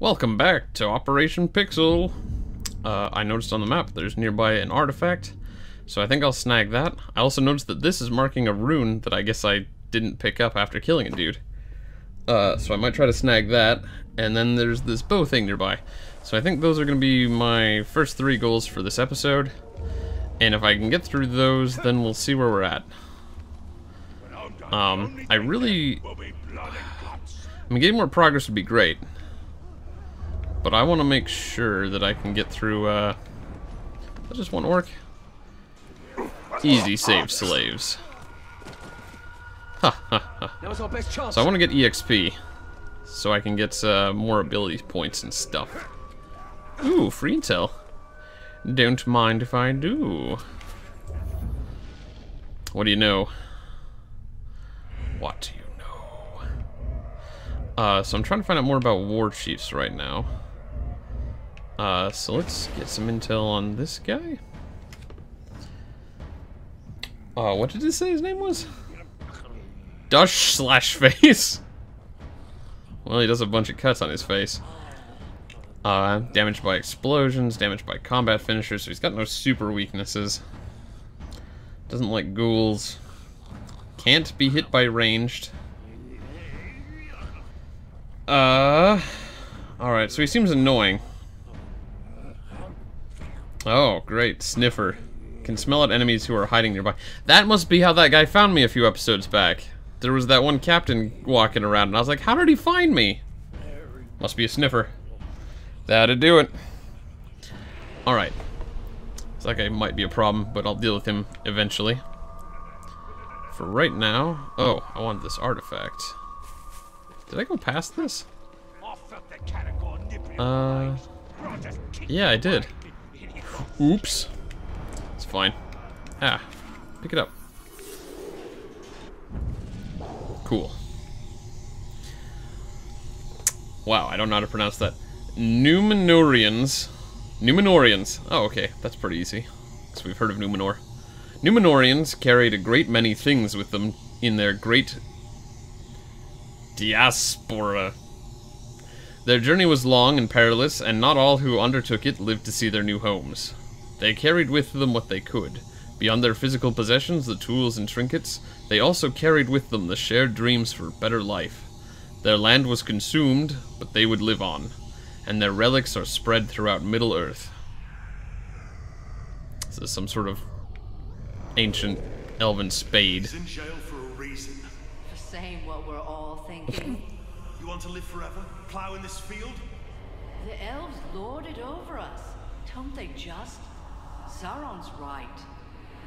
Welcome back to Operation Pixel. Uh, I noticed on the map there's nearby an artifact, so I think I'll snag that. I also noticed that this is marking a rune that I guess I didn't pick up after killing a dude. Uh, so I might try to snag that, and then there's this bow thing nearby. So I think those are going to be my first three goals for this episode. And if I can get through those, then we'll see where we're at. Um, I really... I mean, getting more progress would be great. But I want to make sure that I can get through, uh... That just won't work. Easy save slaves. Ha ha ha. So I want to get EXP. So I can get uh, more ability points and stuff. Ooh, free intel. Don't mind if I do. What do you know? What do you know? Uh, so I'm trying to find out more about war chiefs right now. Uh, so let's get some intel on this guy. Uh, what did it say his name was? Dush slash face. Well, he does a bunch of cuts on his face. Uh, damaged by explosions, damaged by combat finishers, so he's got no super weaknesses. Doesn't like ghouls. Can't be hit by ranged. Uh... Alright, so he seems annoying. Oh, great. Sniffer. Can smell out enemies who are hiding nearby. That must be how that guy found me a few episodes back. There was that one captain walking around, and I was like, how did he find me? Must be a sniffer. That'd do it. Alright. This that guy might be a problem, but I'll deal with him eventually. For right now... Oh, I want this artifact. Did I go past this? Uh... Yeah, I did. Oops. It's fine. Ah. Pick it up. Cool. Wow, I don't know how to pronounce that. Numenoreans. Numenoreans. Oh, okay. That's pretty easy. Because we've heard of Numenor. Numenoreans carried a great many things with them in their great diaspora. Their journey was long and perilous, and not all who undertook it lived to see their new homes. They carried with them what they could. Beyond their physical possessions, the tools and trinkets, they also carried with them the shared dreams for a better life. Their land was consumed, but they would live on, and their relics are spread throughout Middle-earth. This is some sort of ancient elven spade. He's in jail for a reason. For saying what we're all thinking. You want to live forever? Plow in this field? the elves lord it over us. Don't they just? Sauron's right.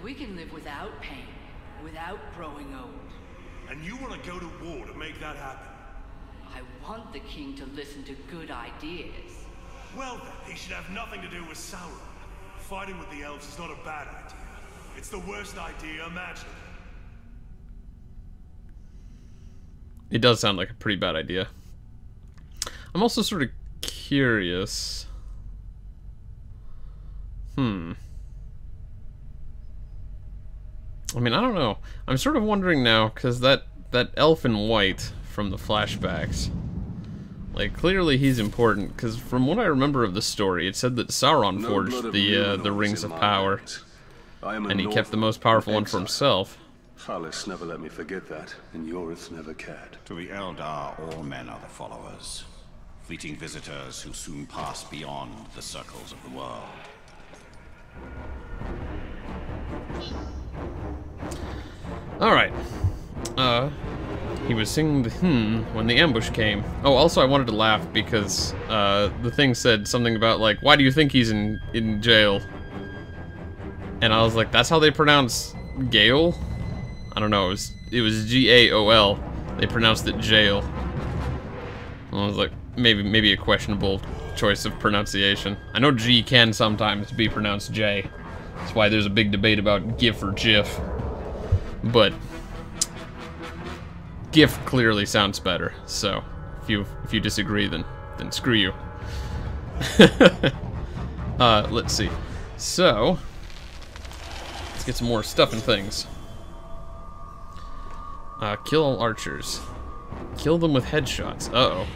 We can live without pain, without growing old. And you want to go to war to make that happen? I want the king to listen to good ideas. Well then, he should have nothing to do with Sauron. Fighting with the elves is not a bad idea. It's the worst idea imaginable. It does sound like a pretty bad idea. I'm also sort of curious. Hmm. I mean, I don't know. I'm sort of wondering now, because that, that elf in white from the flashbacks, like, clearly he's important, because from what I remember of the story, it said that Sauron No forged the, uh, the Rings of Power. I am and he kept the most powerful one for himself. Thalis never let me forget that, and Yorith never cared. To the Eldar, all men are the followers. Fleeting visitors who soon pass beyond the circles of the world. Alright. Uh, he was singing the hmm when the ambush came. Oh, also I wanted to laugh because, uh, the thing said something about, like, why do you think he's in, in jail? And I was like, that's how they pronounce Gale? I don't know, it was, it was G-A-O-L. They pronounced it jail. And I was like, maybe, maybe a questionable choice of pronunciation. I know G can sometimes be pronounced J. That's why there's a big debate about GIF or GIF. But GIF clearly sounds better. So if you if you disagree, then then screw you. uh, let's see. So let's get some more stuff and things. Uh, kill all archers. Kill them with headshots. Uh oh.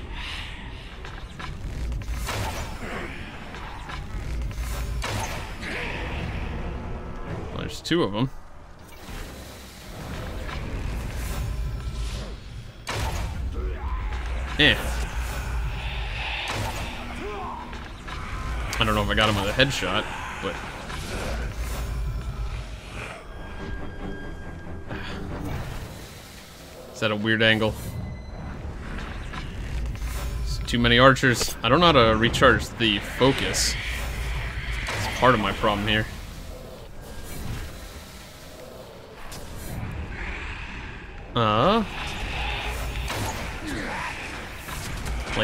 Two of them. Eh. I don't know if I got him with a headshot, but... Is that a weird angle? It's too many archers. I don't know how to recharge the focus. It's part of my problem here.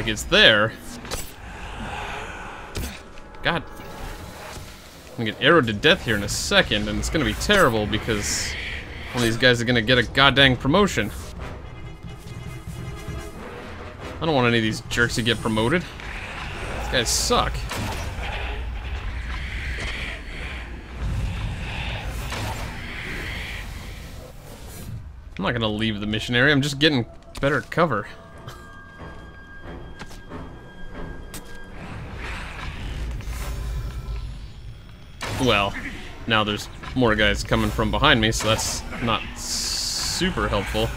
Like it's there. God. I'm gonna get arrowed to death here in a second, and it's gonna be terrible because one of these guys are gonna get a goddamn promotion. I don't want any of these jerks to get promoted. These guys suck. I'm not gonna leave the missionary, I'm just getting better cover. Well, now there's more guys coming from behind me, so that's not super helpful.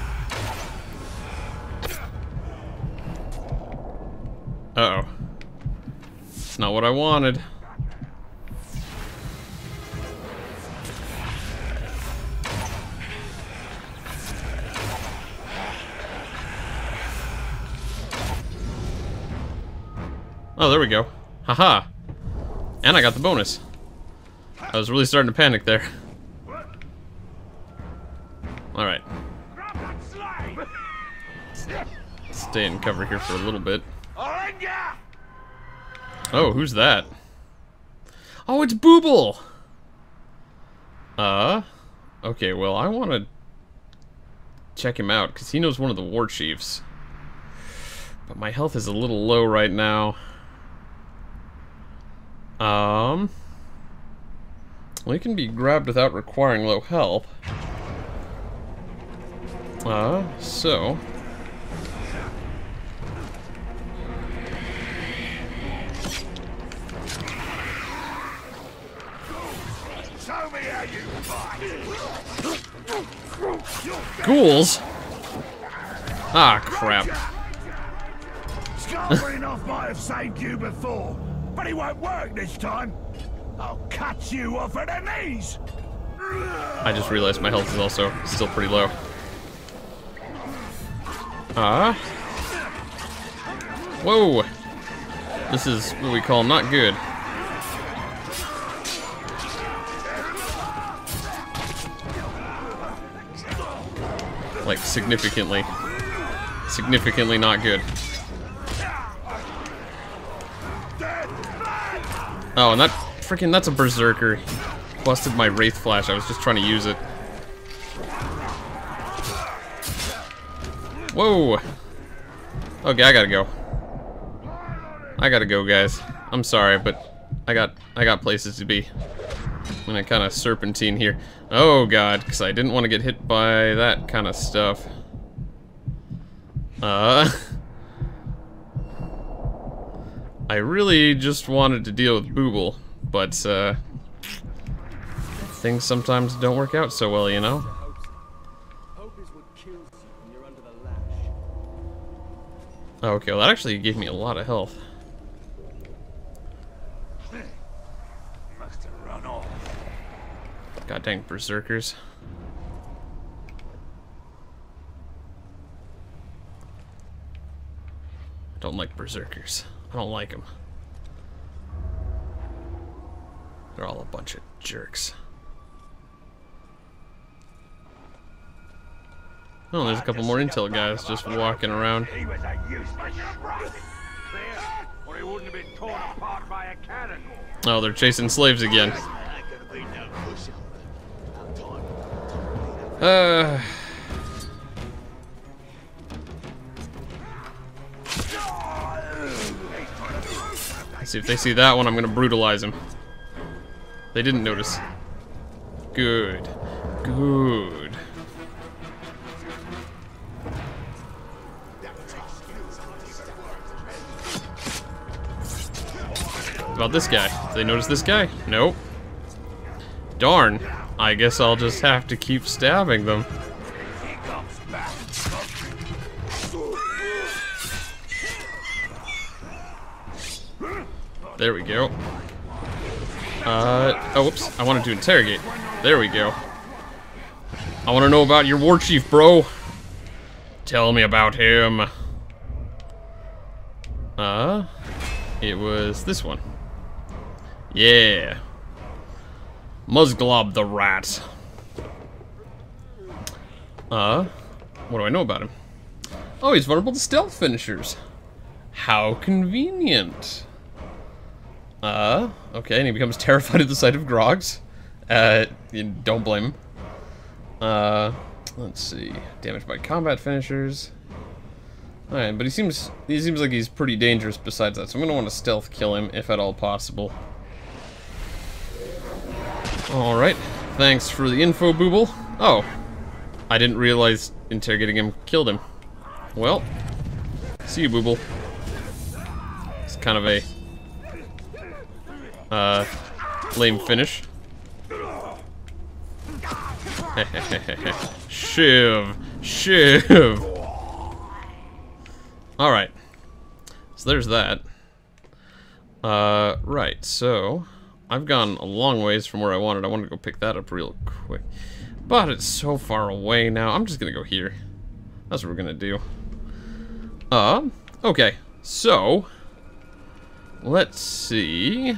Uh oh It's not what I wanted. Oh, there we go. Haha. And I got the bonus. I was really starting to panic there. Alright. Stay in cover here for a little bit. Oh, who's that? Oh, it's Booble! Uh, okay, well, I want to check him out, because he knows one of the war chiefs. But my health is a little low right now. Um... Well, he can be grabbed without requiring low help. Uh, so... Ghouls? Ah, crap. Scarring off might have saved you before, but it won't work this time. I'll cut you off at the knees. I just realized my health is also still pretty low. Ah. Uh, whoa. This is what we call not good. Like, significantly. Significantly not good. Oh, and that freaking, that's a berserker. Busted my Wraith Flash, I was just trying to use it. Whoa! Okay, I gotta go. I gotta go, guys. I'm sorry, but I got I got places to be. I'm gonna kind of serpentine here. Oh god, because I didn't want to get hit by that kind of stuff. Uh... I really just wanted to deal with Booble, but, uh... Things sometimes don't work out so well, you know? Okay, well that actually gave me a lot of health. God dang berserkers. I don't like berserkers. I don't like them. They're all a bunch of jerks. Oh, there's a couple more intel guys just walking around. He was a useless or he wouldn't have been torn apart by a cannon. Oh, they're chasing slaves again. Uh. See if they see that one, I'm gonna brutalize him. They didn't notice. Good. Good. About this guy? Did they notice this guy? Nope. Darn. I guess I'll just have to keep stabbing them. There we go. Uh, oh, whoops. I wanted to interrogate. There we go. I want to know about your war chief, bro. Tell me about him. Uh, it was this one. Yeah. Musglob the rat. Uh, what do I know about him? Oh, he's vulnerable to stealth finishers. How convenient. Uh, okay, and he becomes terrified at the sight of Grogs. Uh, don't blame him. Uh, let's see. Damaged by combat finishers. Alright, but he seems he seems like he's pretty dangerous besides that, so I'm gonna want to stealth kill him if at all possible. Alright, thanks for the info, Booble. Oh, I didn't realize interrogating him killed him. Well, see you, Booble. It's kind of a uh, lame finish. Shiv! Shiv! Alright. So there's that. Uh, right, so... I've gone a long ways from where I wanted. I wanted to go pick that up real quick. But it's so far away now. I'm just gonna go here. That's what we're gonna do. Uh, okay. So... Let's see...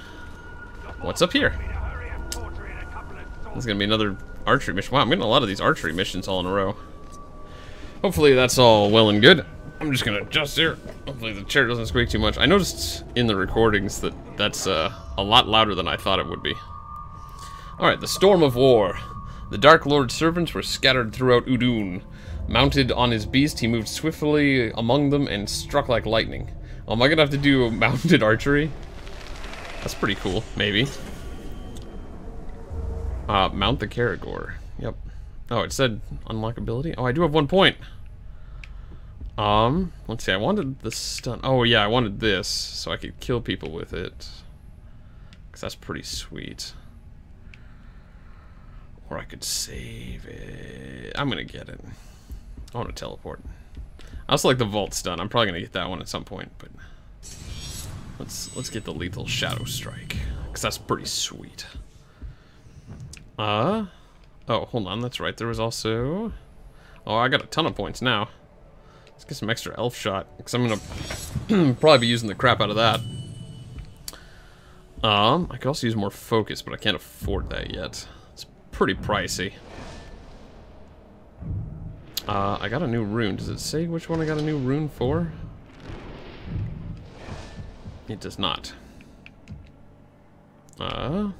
What's up here? This is gonna be another archery mission. Wow, I'm getting a lot of these archery missions all in a row. Hopefully that's all well and good. I'm just gonna adjust here. Hopefully the chair doesn't squeak too much. I noticed in the recordings that that's uh, a lot louder than I thought it would be. Alright, the Storm of War. The Dark Lord's servants were scattered throughout Udun. Mounted on his beast, he moved swiftly among them and struck like lightning. Oh, am I gonna have to do mounted archery? That's pretty cool, maybe. Uh, mount the Caragor. Yep. Oh, it said unlock ability. Oh, I do have one point. Um, let's see, I wanted the stun. Oh, yeah, I wanted this, so I could kill people with it. Because that's pretty sweet. Or I could save it. I'm going to get it. I want to teleport. I also like the Vault stun. I'm probably going to get that one at some point, but... Let's let's get the lethal shadow strike because that's pretty sweet. Uh oh, hold on, that's right. There was also oh, I got a ton of points now. Let's get some extra elf shot because I'm gonna probably be using the crap out of that. Um, I could also use more focus, but I can't afford that yet. It's pretty pricey. Uh, I got a new rune. Does it say which one I got a new rune for? It does not. Uh,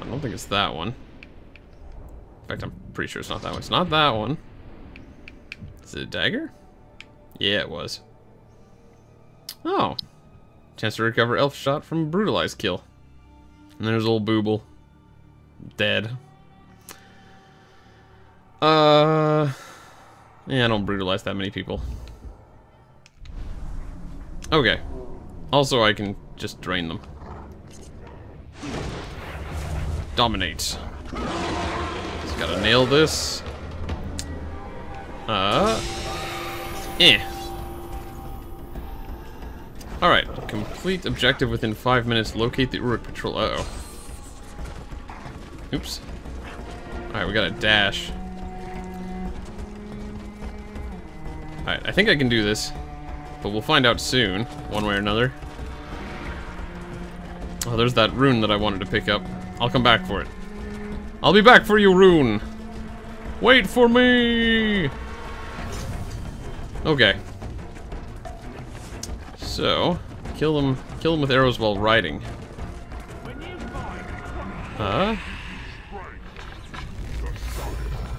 I don't think it's that one. In fact, I'm pretty sure it's not that one. It's not that one. Is it a dagger? Yeah, it was. Oh. Chance to recover elf shot from brutalized kill. And there's old Booble. Dead. Uh... Yeah, I don't brutalize that many people. Okay. Also, I can just drain them. Dominate. Just gotta nail this. Uh. Eh. Alright, complete objective within five minutes. Locate the Uruk patrol. Uh oh. Oops. Alright, we got a dash. Alright, I think I can do this. But we'll find out soon, one way or another. Oh, there's that rune that I wanted to pick up. I'll come back for it. I'll be back for you, rune! Wait for me! Okay. So, kill them, kill them with arrows while riding. Uh.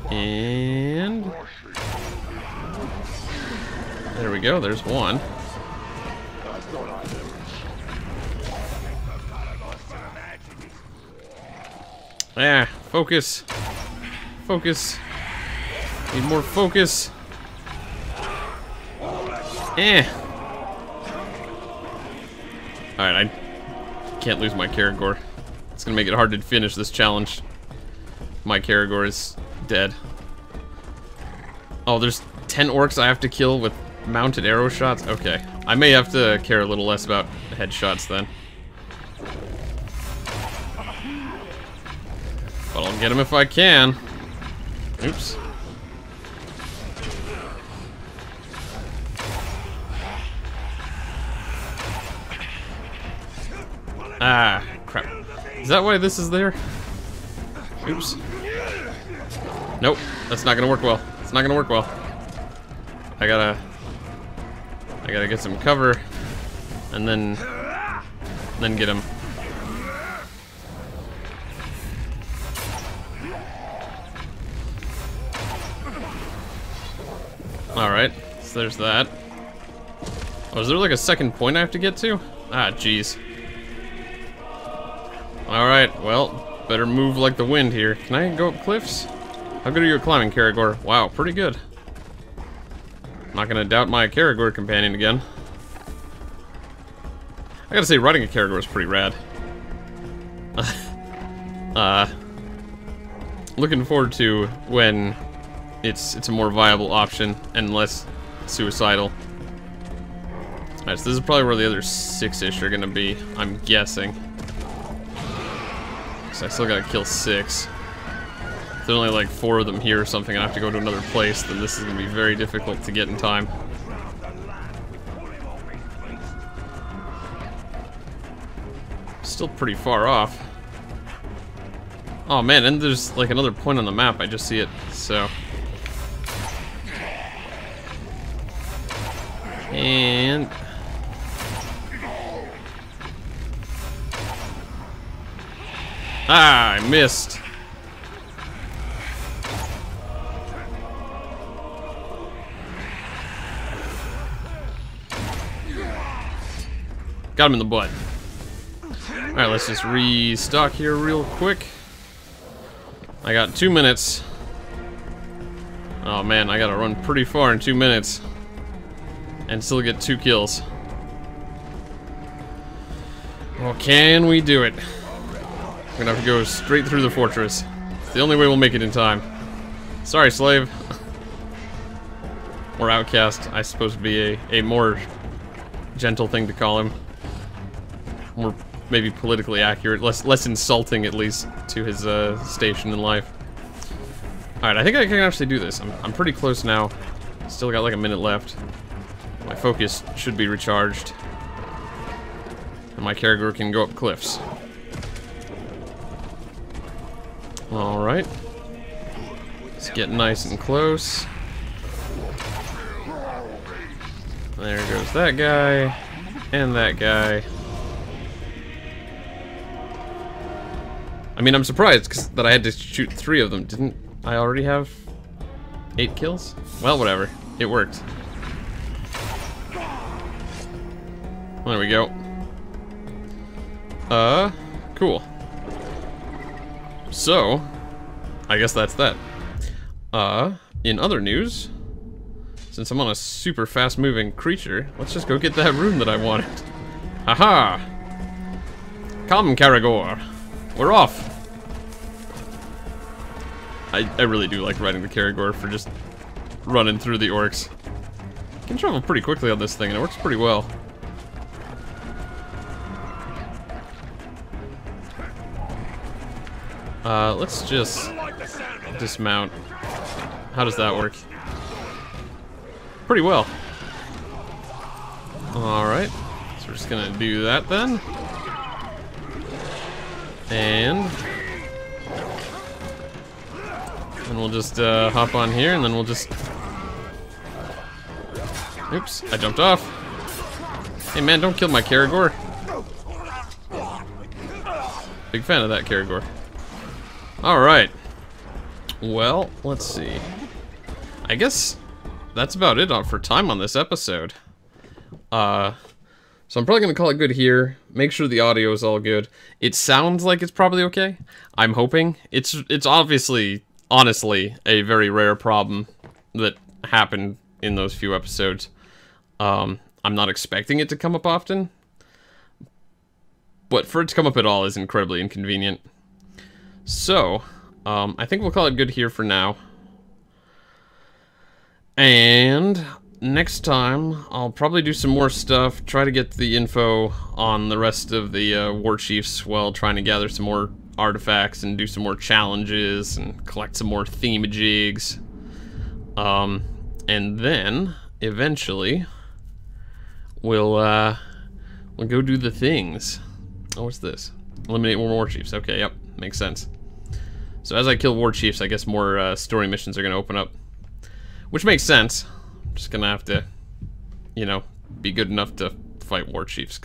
And there we go, there's one. Ah, focus. Focus. Need more focus. Eh. Alright, I can't lose my Caragor. It's gonna make it hard to finish this challenge. my Caragor is dead. Oh, there's 10 orcs I have to kill with mounted arrow shots? Okay. I may have to care a little less about headshots then. But I'll get him if I can. Oops. Ah, crap. Is that why this is there? Oops. Nope, that's not gonna work well. It's not gonna work well. I gotta... I gotta get some cover, and then... Then get him. Alright, so there's that. Oh, is there like a second point I have to get to? Ah, jeez. Alright, well, better move like the wind here. Can I go up cliffs? How good are you at climbing, Caragor? Wow, pretty good. Not gonna doubt my Caragor companion again. I gotta say, riding a Caragor is pretty rad. uh, looking forward to when it's it's a more viable option and less suicidal. Alright, so this is probably where the other six-ish are gonna be, I'm guessing. So I still gotta kill six. There's only like four of them here or something, I have to go to another place, then this is gonna be very difficult to get in time. Still pretty far off. Oh man, and there's like another point on the map, I just see it, so... And... Ah, I missed. Got him in the butt. Alright, let's just restock here real quick. I got two minutes. Oh man, I gotta run pretty far in two minutes. And still get two kills. Well, can we do it? We're gonna have to go straight through the fortress. It's the only way we'll make it in time. Sorry, slave. or outcast, I suppose would be a, a more gentle thing to call him. More maybe politically accurate, less less insulting at least to his uh, station in life. Alright, I think I can actually do this. I'm, I'm pretty close now. Still got like a minute left. My focus should be recharged. And my Caragor can go up cliffs. Alright. Let's get nice and close. There goes that guy. And that guy. Mean, I'm surprised that I had to shoot three of them. Didn't I already have eight kills? Well, whatever. It worked. There we go. Uh, cool. So, I guess that's that. Uh, in other news, since I'm on a super fast moving creature, let's just go get that room that I wanted. Aha! Come, Caragor. We're off. I, I really do like riding the Caragor for just running through the orcs. You can travel pretty quickly on this thing, and it works pretty well. Uh, let's just dismount. How does that work? Pretty well. Alright. So we're just gonna do that then. And... And we'll just uh, hop on here and then we'll just... Oops, I jumped off. Hey man, don't kill my Caragor. Big fan of that Caragor. Alright. Well, let's see. I guess that's about it for time on this episode. Uh, so I'm probably going to call it good here. Make sure the audio is all good. It sounds like it's probably okay. I'm hoping. It's it's obviously, honestly, a very rare problem that happened in those few episodes. Um, I'm not expecting it to come up often. But for it to come up at all is incredibly inconvenient. So, Um, I think we'll call it good here for now. And next time, I'll probably do some more stuff, try to get the info on the rest of the uh, war chiefs while trying to gather some more artifacts and do some more challenges and collect some more themajigs. Um, and then, eventually, we'll, uh, we'll go do the things. Oh, what's this? Eliminate more war chiefs. Okay, yep, makes sense. So as I kill war chiefs, I guess more uh, story missions are going to open up. Which makes sense. I'm just going to have to, you know, be good enough to fight war chiefs.